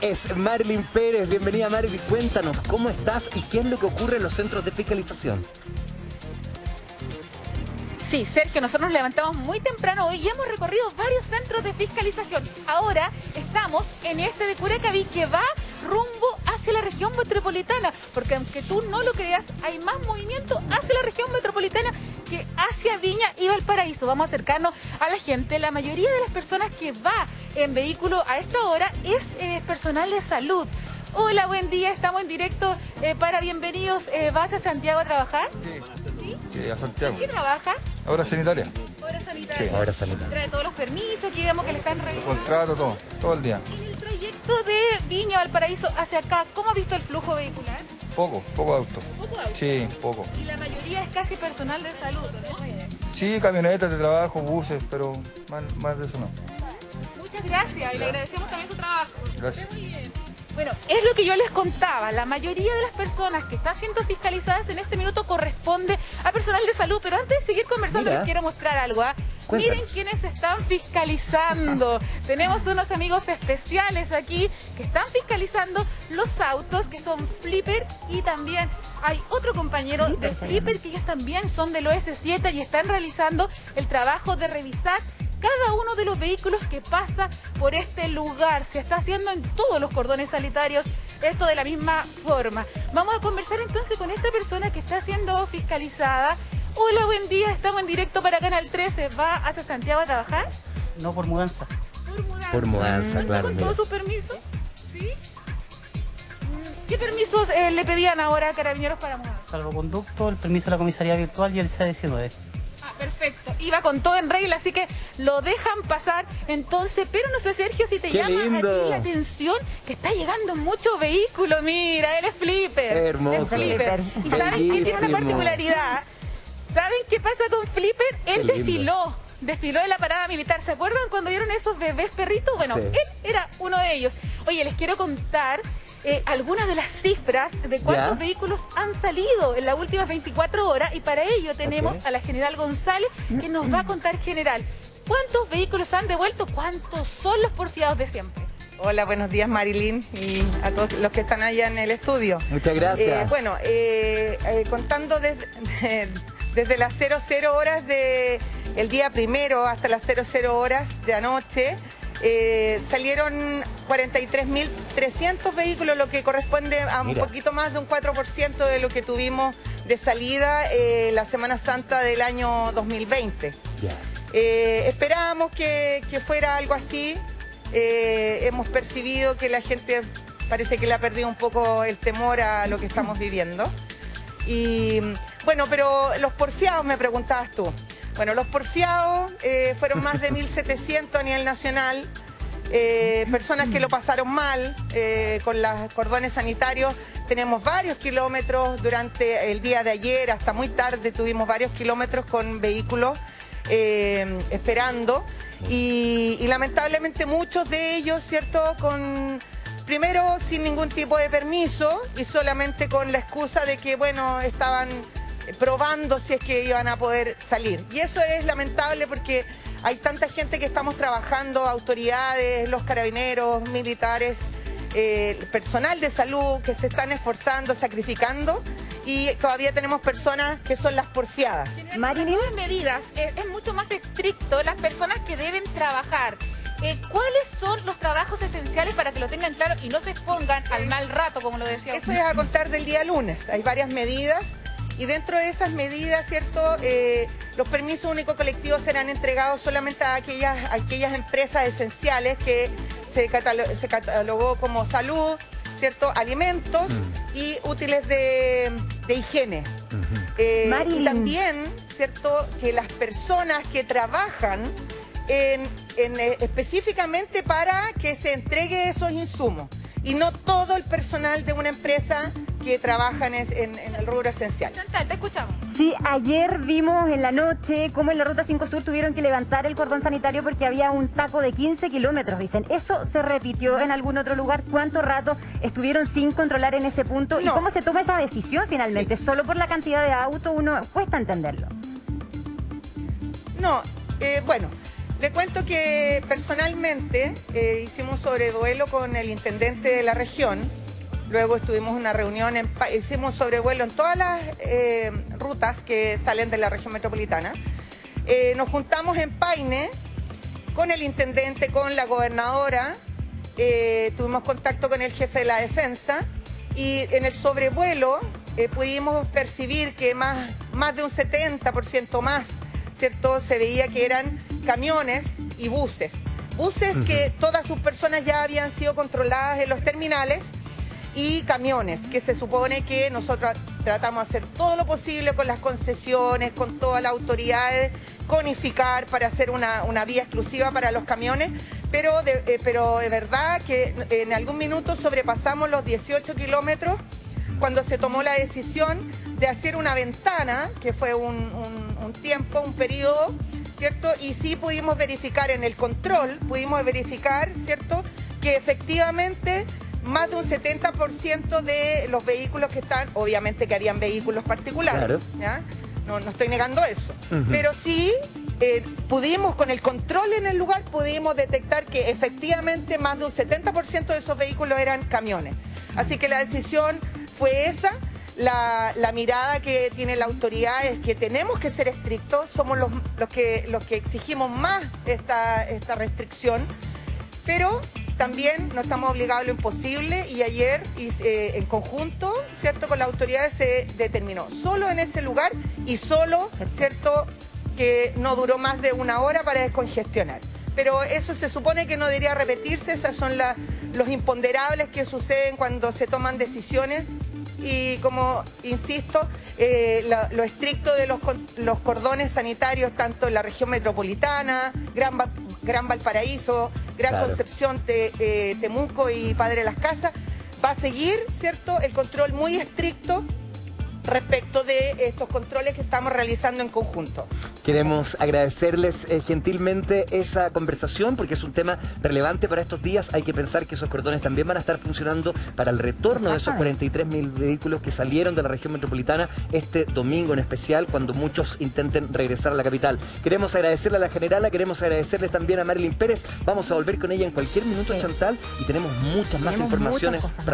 Es Marilyn Pérez, bienvenida Marilyn, cuéntanos cómo estás y qué es lo que ocurre en los centros de fiscalización. Sí, Sergio, nosotros nos levantamos muy temprano hoy y hemos recorrido varios centros de fiscalización. Ahora estamos en este de Curacaví que va rumbo hacia la región metropolitana, porque aunque tú no lo creas, hay más movimiento hacia la región metropolitana que hacia Viña y Valparaíso. Vamos a acercarnos a la gente. La mayoría de las personas que va en vehículo a esta hora es eh, personal de salud. Hola, buen día, estamos en directo eh, para bienvenidos. Eh, ¿Vas a Santiago a trabajar? Sí. Sí, a Santiago. ¿Qué trabaja? Ahora sanitaria. Hora sanitaria. Sí, hora sanitaria. Trae todos los permisos, aquí vemos que le están revisando. Contrato, todo, todo el día. En el trayecto de Viña Valparaíso hacia acá, ¿cómo ha visto el flujo vehicular? Poco, poco auto. ¿Poco auto? Sí, poco. Y la mayoría es casi personal de salud, ¿no? Sí, camionetas de trabajo, buses, pero más, más de eso no. Muchas gracias y le agradecemos también su trabajo. Gracias. Muy bien. Bueno, es lo que yo les contaba. La mayoría de las personas que están siendo fiscalizadas en este minuto corresponde a personal de salud. Pero antes de seguir conversando, Mira. les quiero mostrar algo. ¿ah? Miren quiénes están fiscalizando. Tenemos unos amigos especiales aquí que están fiscalizando los autos que son Flipper y también hay otro compañero de Flipper que ellos también son del OS7 y están realizando el trabajo de revisar cada uno de los vehículos que pasa por este lugar. Se está haciendo en todos los cordones sanitarios esto de la misma forma. Vamos a conversar entonces con esta persona que está siendo fiscalizada. Hola, buen día. Estamos en directo para Canal 13. ¿Va hacia Santiago a trabajar? No por mudanza. Por mudanza. Por mudanza, ¿Está claro, ¿Con mira. todos sus permisos? ¿Sí? ¿Qué permisos eh, le pedían ahora a Carabineros para mudanza? Salvoconducto, el permiso de la comisaría virtual y el C19. Ah, perfecto. Iba con todo en regla, así que lo dejan pasar. Entonces, pero no sé, Sergio, si te ¡Qué llama lindo! a ti la atención que está llegando mucho vehículo. Mira, él es Flipper. Hermoso. Es Flipper. Y saben que tiene una particularidad. ¿Saben qué pasa con Flipper? Él desfiló. Desfiló en la parada militar. ¿Se acuerdan cuando vieron esos bebés perritos? Bueno, Sí. él era uno de ellos. Oye, les quiero contar eh, algunas de las cifras de cuántos Ya. vehículos han salido en las últimas 24 horas y para ello tenemos a la general González que nos va a contar general cuántos vehículos han devuelto, cuántos son los porfiados de siempre. Hola, buenos días Marilyn y a todos los que están allá en el estudio. Muchas gracias. Eh, bueno, eh, eh, contando desde, desde las 00 horas del el día primero hasta las 00 horas de anoche, eh, salieron 43.300 vehículos, lo que corresponde a un poquito más de un 4% de lo que tuvimos de salida eh, la Semana Santa del año 2020. Ya. Eh, esperábamos que, que fuera algo así. Eh, hemos percibido que la gente parece que le ha perdido un poco el temor a lo que estamos viviendo. Y bueno, pero los porfiados me preguntabas tú. Bueno, los porfiados eh, fueron más de 1.700 a nivel nacional. Eh, personas que lo pasaron mal eh, con los cordones sanitarios. Tenemos varios kilómetros durante el día de ayer, hasta muy tarde tuvimos varios kilómetros con vehículos eh, esperando. Y, y lamentablemente muchos de ellos, ¿cierto? Con primero sin ningún tipo de permiso y solamente con la excusa de que, bueno, estaban probando si es que iban a poder salir. Y eso es lamentable porque hay tanta gente que estamos trabajando, autoridades, los carabineros, militares, eh, personal de salud que se están esforzando, sacrificando y todavía tenemos personas que son las porfiadas. Marilyn. Medidas eh, es mucho más estricto las personas que deben trabajar. Eh, ¿Cuáles son los trabajos esenciales para que lo tengan claro y no se expongan al mal rato, como lo decía Eso es a contar del día lunes. Hay varias medidas y dentro de esas medidas, ¿cierto? Eh, los permisos únicos colectivos serán entregados solamente a aquellas, a aquellas empresas esenciales que se, catalo- se catalogó como salud, ¿cierto? Alimentos y útiles de, de higiene. Eh, y también, ¿cierto? Que las personas que trabajan en, en, eh, específicamente para que se entregue esos insumos y no todo el personal de una empresa que trabaja en, es- en- en el rubro esencial. Chantal, te escuchamos. Sí, ayer vimos en la noche cómo en la Ruta 5 Sur tuvieron que levantar el cordón sanitario porque había un taco de 15 kilómetros, dicen. ¿Eso se repitió en algún otro lugar? ¿Cuánto rato estuvieron sin controlar en ese punto? ¿Y cómo se toma esa decisión finalmente? ¿Solo por la cantidad de autos? Uno cuesta entenderlo. No, eh, bueno, Le cuento que personalmente eh, hicimos sobrevuelo con el intendente de la región. Luego estuvimos una reunión, en, hicimos sobrevuelo en todas las eh, rutas que salen de la región metropolitana. Eh, nos juntamos en Paine con el intendente, con la gobernadora, tuvimos contacto con el jefe de la defensa y en el sobrevuelo pudimos percibir que más, más de un 70% más, ¿cierto? Se veía que eran camiones y buses. Buses que todas sus personas ya habían sido controladas en los terminales y camiones, que se supone que nosotros tratamos de hacer todo lo posible con las concesiones, con todas las autoridades, conificar para hacer una, una vía exclusiva para los camiones, pero de, eh, pero de verdad que en algún minuto sobrepasamos los 18 kilómetros cuando se tomó la decisión de hacer una ventana, que fue un, un- un tiempo, un periodo, ¿cierto? Y sí pudimos verificar en el control, pudimos verificar, ¿cierto? Que efectivamente más de un 70% de los vehículos que están, obviamente que habían vehículos particulares, Claro. ¿ya? No, no estoy negando eso, pero sí eh, pudimos, con el control en el lugar, pudimos detectar que efectivamente más de un 70% de esos vehículos eran camiones. Así que la decisión fue esa. La, mirada que tiene la autoridad es que tenemos que ser estrictos, somos los, los, que, los que exigimos más esta, esta restricción, pero también no estamos obligados a lo imposible y ayer eh, en conjunto, ¿cierto? Con las autoridades se determinó solo en ese lugar y solo, ¿cierto? Que no duró más de una hora para descongestionar. Pero eso se supone que no debería repetirse, esos son los imponderables que suceden cuando se toman decisiones y como insisto, eh, la- lo estricto de los, los cordones sanitarios, tanto en la región metropolitana, Gran, Gran Valparaíso, Gran Claro. Concepción, Te- eh, Temuco y Padre Las Casas, va a seguir, ¿cierto?, el control muy estricto respecto de estos controles que estamos realizando en conjunto. Queremos agradecerles eh, gentilmente esa conversación porque es un tema relevante para estos días. Hay que pensar que esos cordones también van a estar funcionando para el retorno de esos Exactamente. 43 mil vehículos que salieron de la región metropolitana este domingo en especial cuando muchos intenten regresar a la capital. Queremos agradecerle a la generala, queremos agradecerles también a Marilyn Pérez. Vamos a volver con ella en cualquier minuto, Sí. Chantal, y tenemos muchas más Tenemos muchas informaciones cosas para